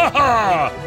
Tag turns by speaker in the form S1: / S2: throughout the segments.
S1: ha ha!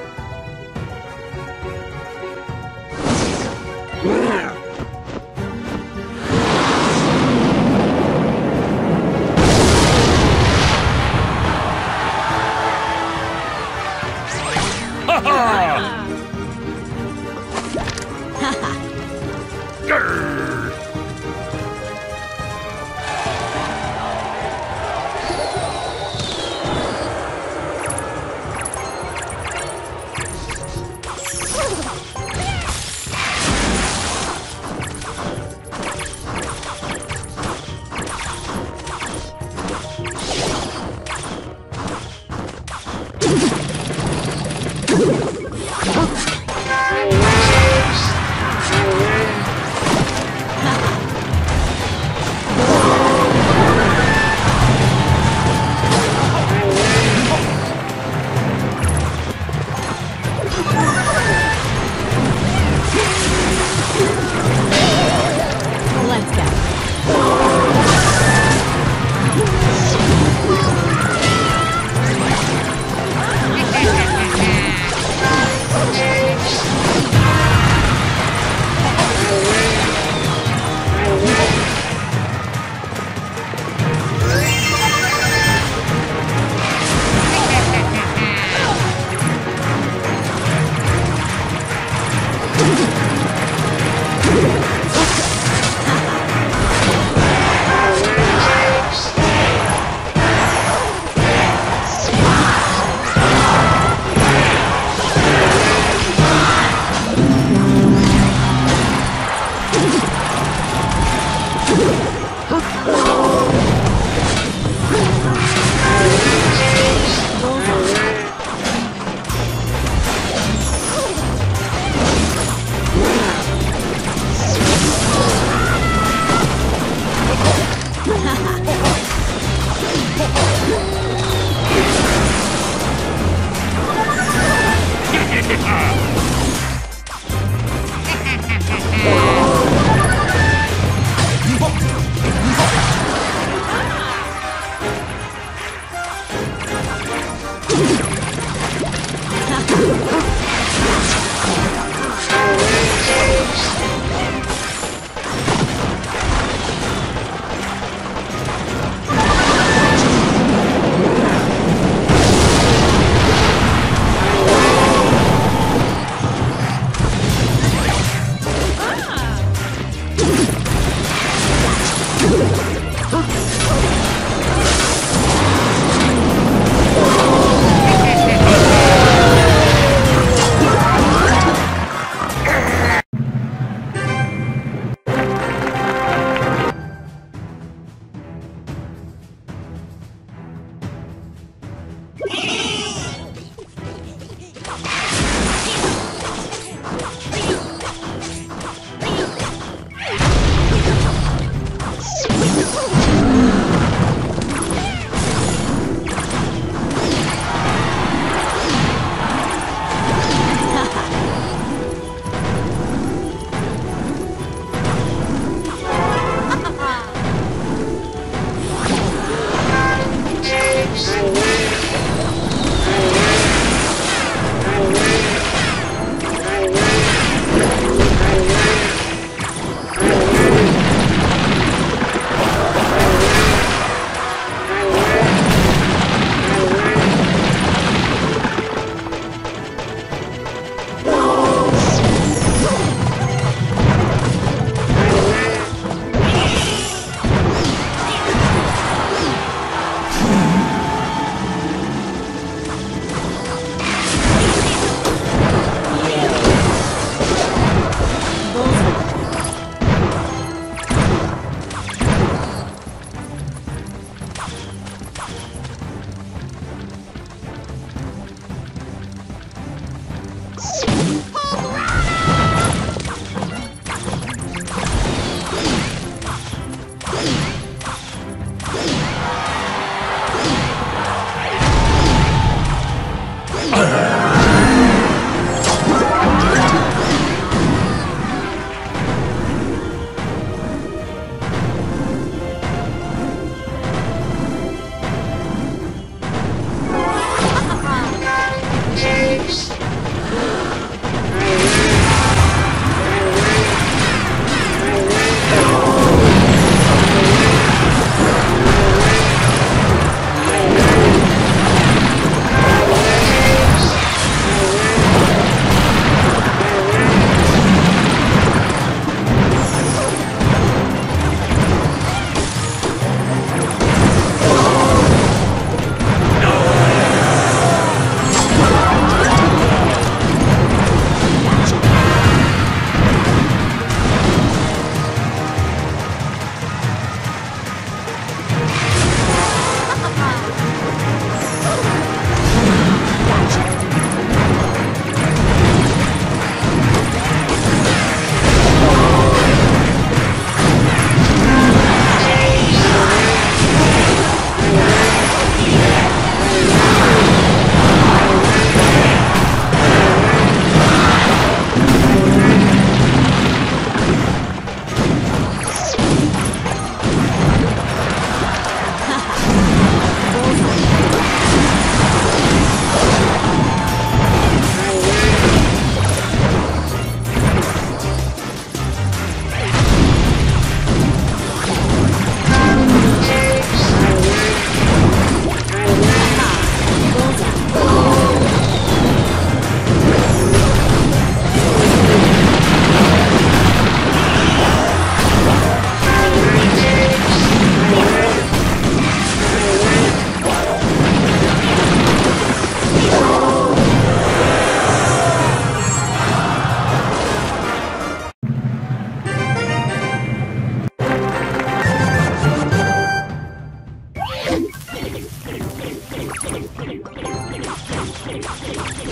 S1: は っ Yeah.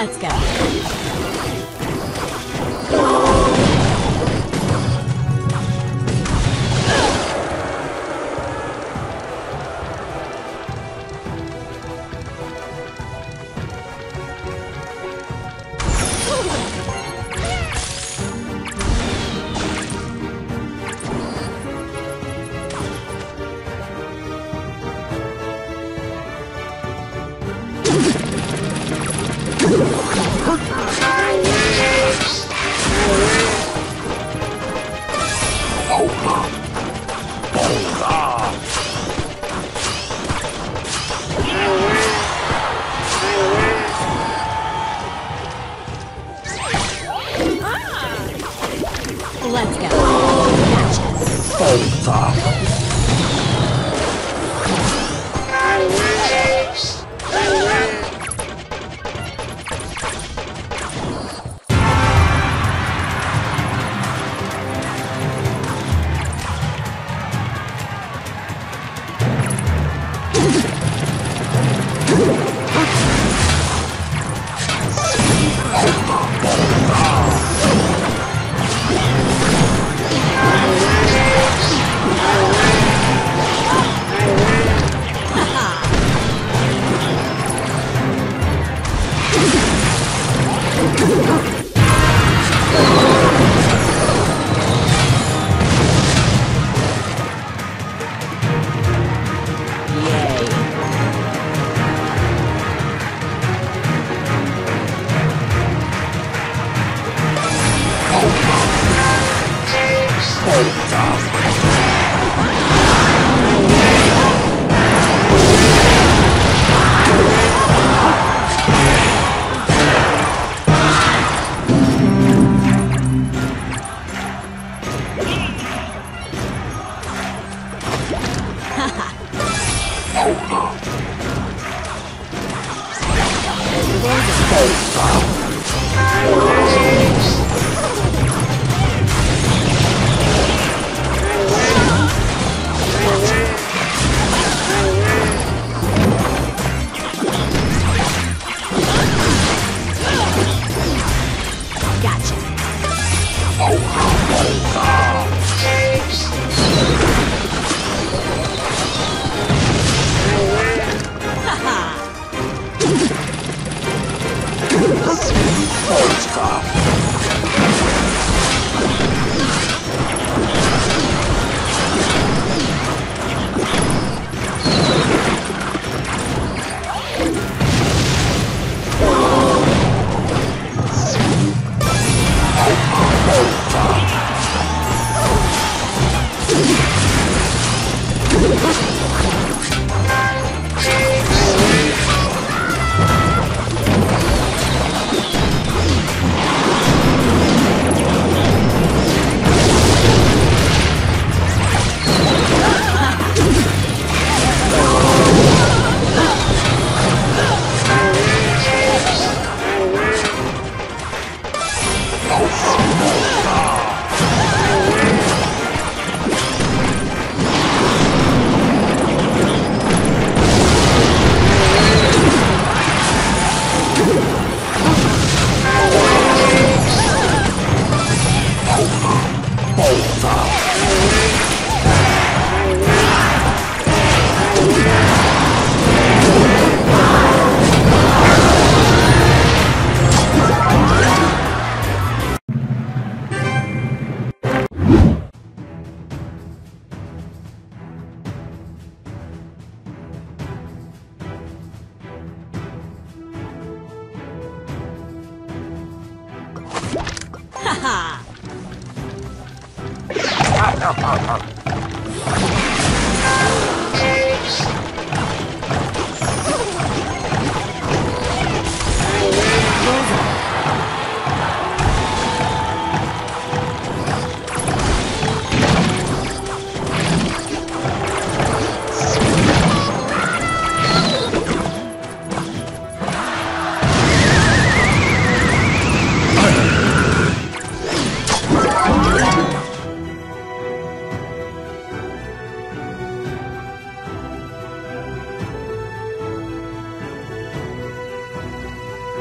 S1: Let's go. Thank you. Ha ha ha ha!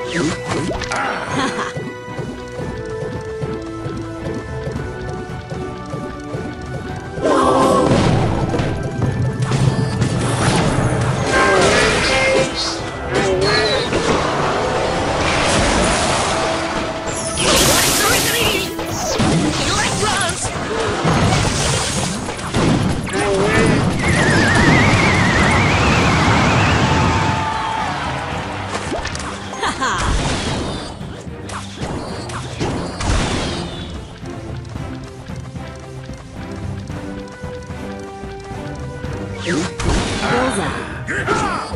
S1: 嗯哈哈 Bullseye.